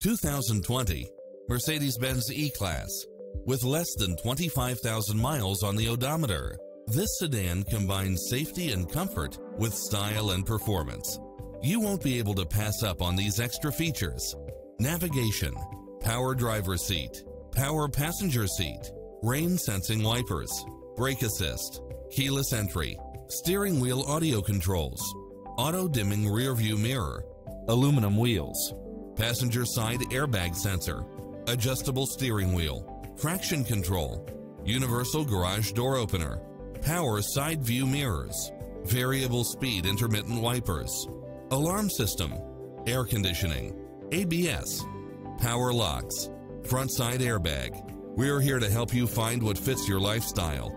2020 Mercedes-Benz E-Class with less than 25,000 miles on the odometer. This sedan combines safety and comfort with style and performance. You won't be able to pass up on these extra features. Navigation, power driver seat, power passenger seat, rain sensing wipers, brake assist, keyless entry, steering wheel audio controls, auto dimming rear view mirror, aluminum wheels, passenger side airbag sensor, adjustable steering wheel, traction control, universal garage door opener, power side view mirrors, variable speed intermittent wipers, alarm system, air conditioning, ABS, power locks, front side airbag. We're here to help you find what fits your lifestyle